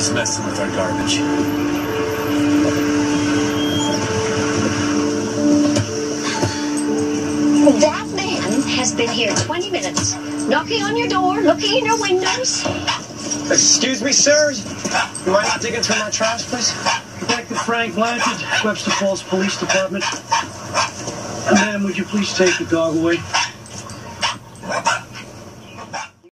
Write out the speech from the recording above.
is messing with our garbage. That man has been here 20 minutes, knocking on your door, looking in your windows. Excuse me, sir. You mind not digging through my trash, please? Detective Frank Blanchard, Webster Falls Police Department. Ma'am, would you please take the dog away?